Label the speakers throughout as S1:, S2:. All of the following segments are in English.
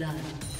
S1: Blood.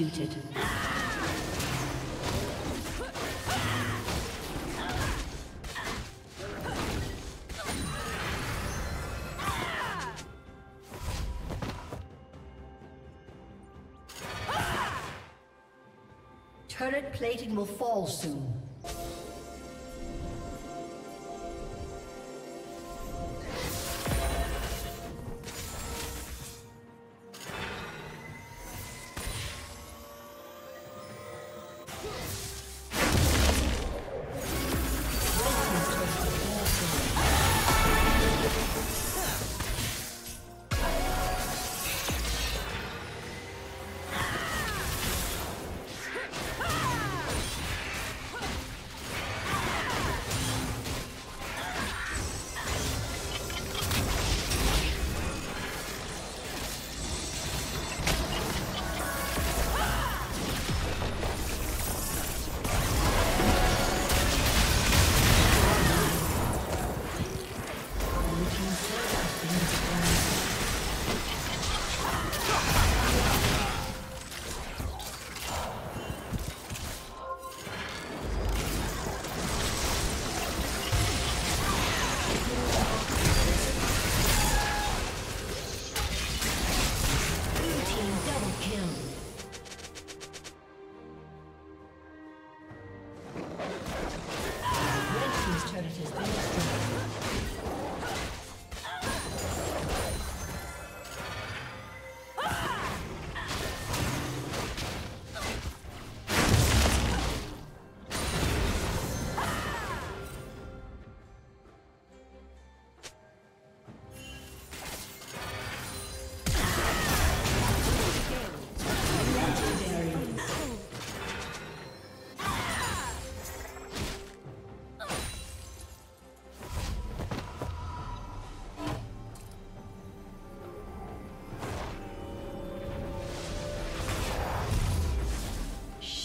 S1: Executed. Turret plating will fall soon.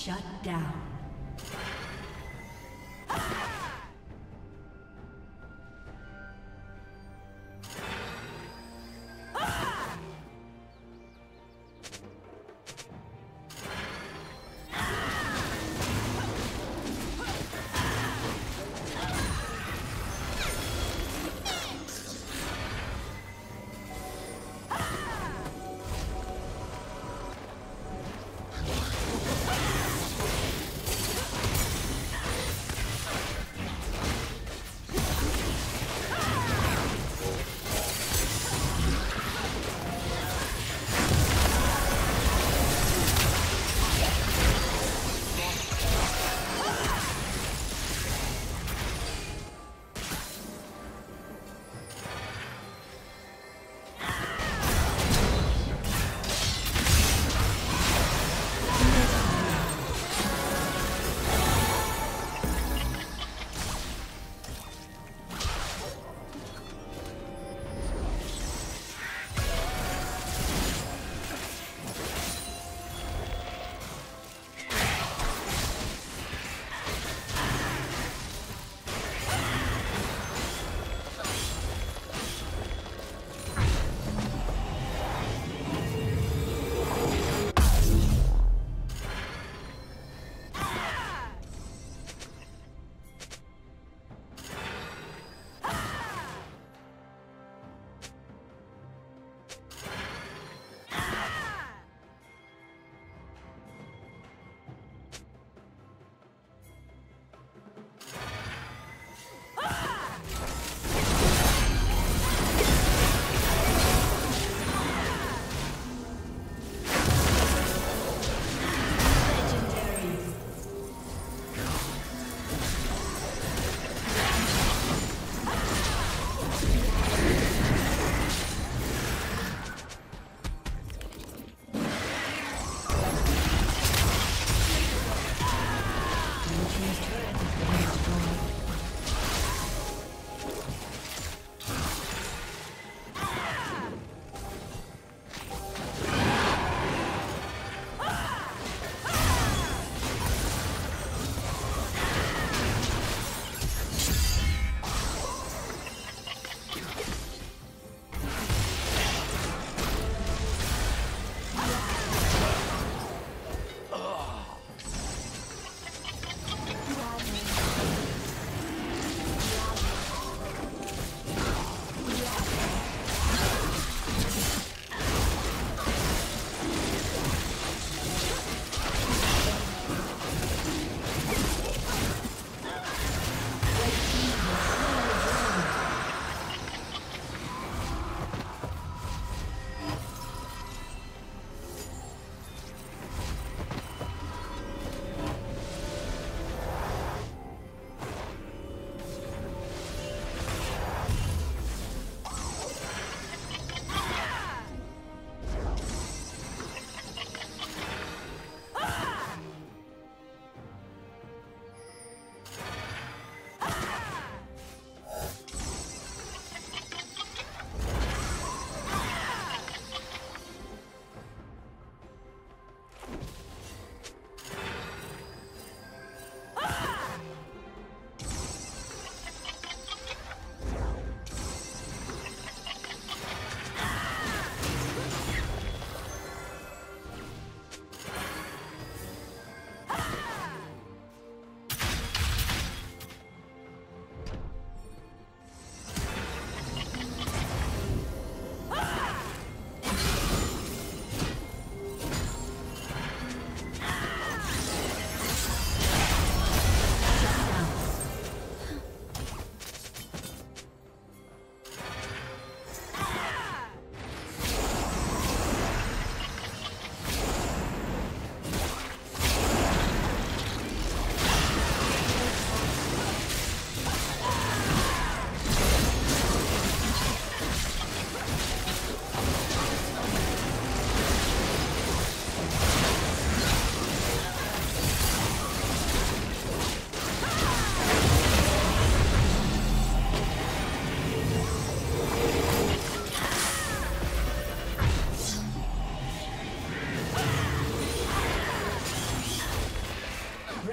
S1: Down. Red God.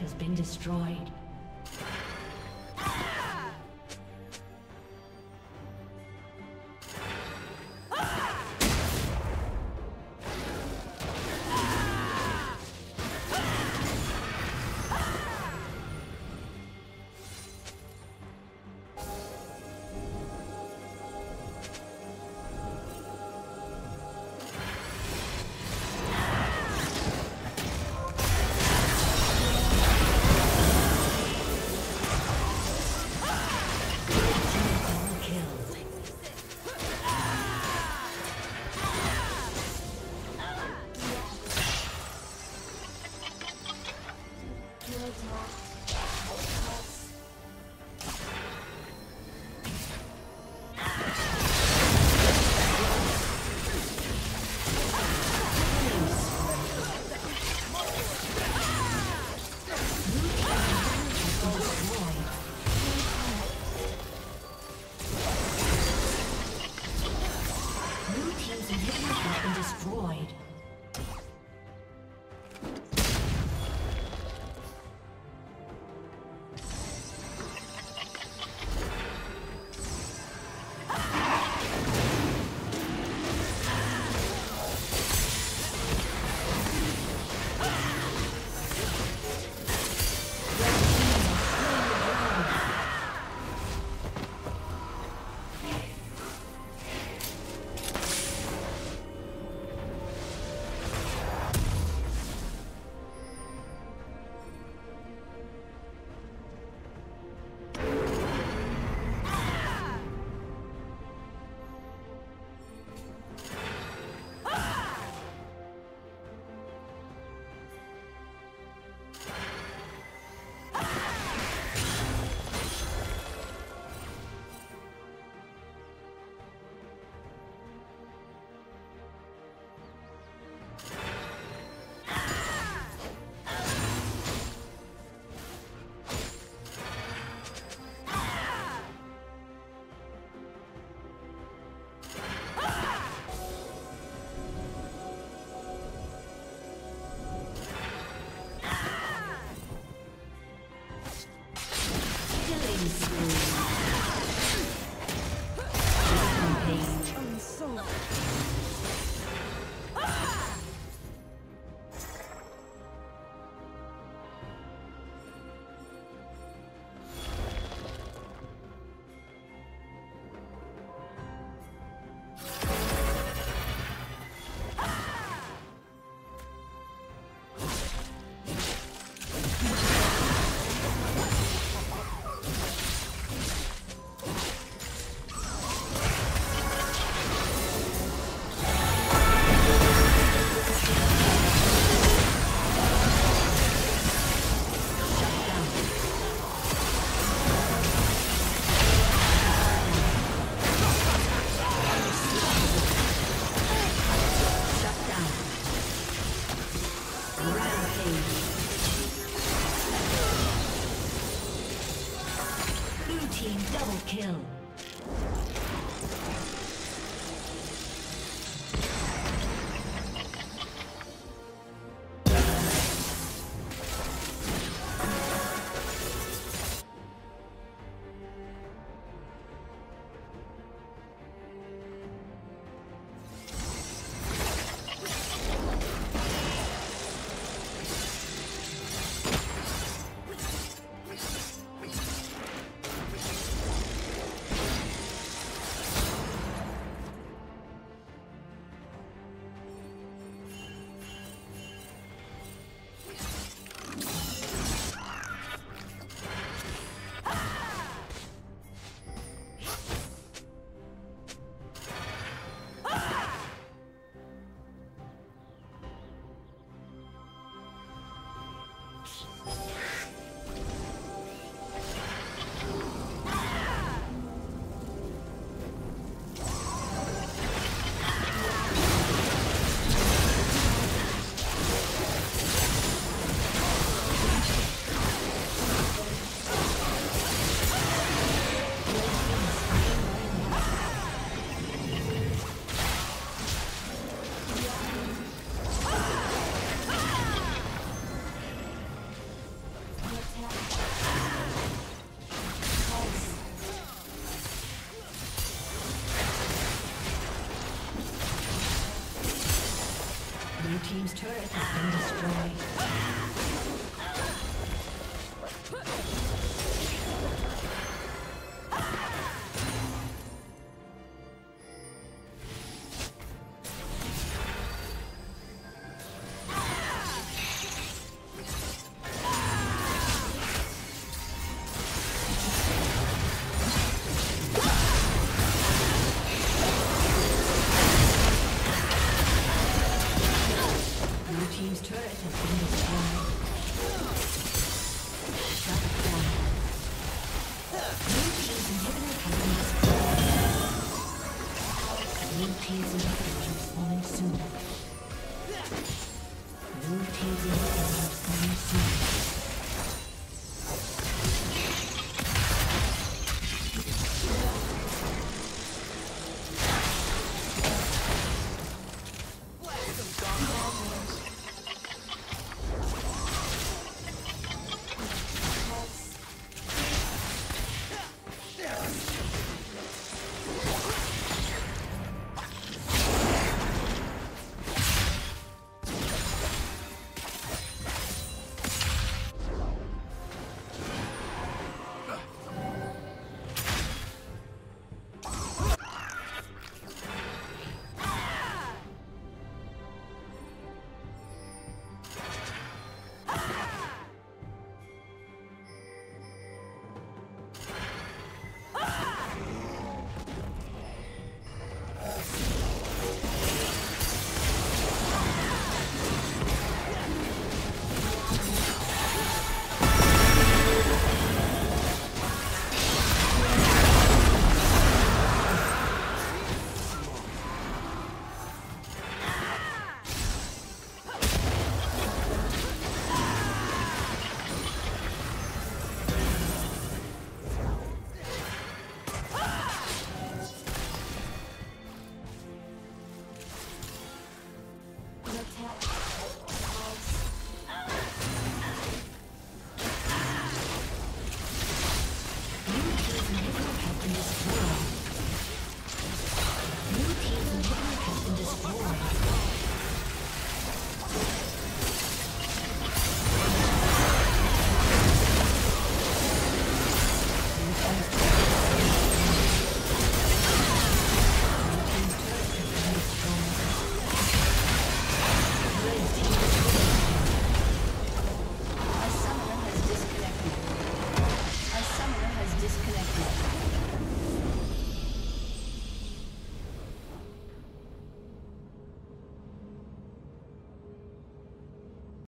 S1: Has been destroyed.